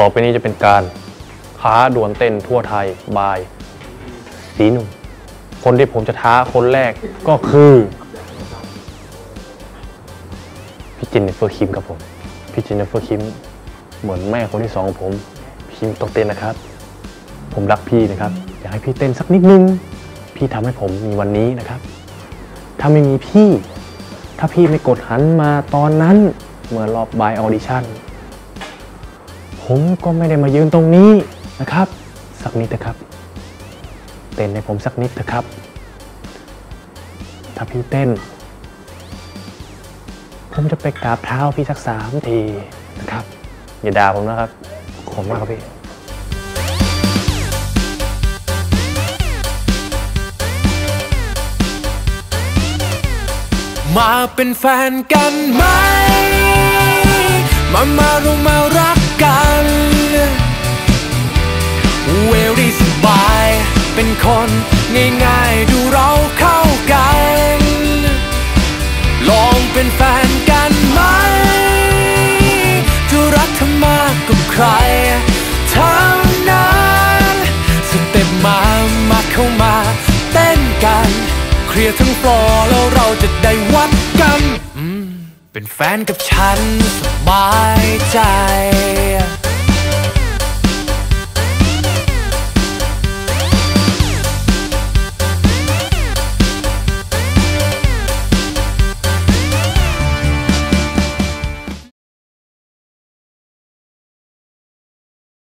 ต่อไปนี้จะเป็นการท้าดวลเต้นทั่วไทย by สีหนุ่ม คนที่ผมจะท้าคนแรกก็คือ พี่จินเนฟเฟอร์คิมครับผม พี่จินเนฟเฟอร์คิม เหมือนแม่คนที่สองของผม พี่คิมต้องเต้นนะครับ ผมรักพี่นะครับ อยากให้พี่เต้นสักนิดนึง พี่ทำให้ผมมีวันนี้นะครับ ถ้าไม่มีพี่ ถ้าพี่ไม่กดหันมาตอนนั้นเมื่อรอบ blind audition ผมก็ไม่ได้มายืนตรงนี้นะครับ สักนิดนะครับ เต้นให้ผมสักนิดนะครับ ถ้าพี่เต้น ผมจะไปกราบเท้าพี่สักสามทีนะครับ อย่าด่าผมนะครับขอบคุณมากครับพี่มาเป็นแฟนกันไหม มามาเรามารักกัน very สบาย เป็นคนง่ายๆ ดูเราเข้ากัน ลองเป็นแฟนกันไหม จะรักเธอมากกว่าใครทั้งนั้น step มา มาเข้ามา เต้นกัน เคลียร์ทั้งฟลอร์แล้วเราจะได้วัด เป็นแฟนกับฉันสบายใจ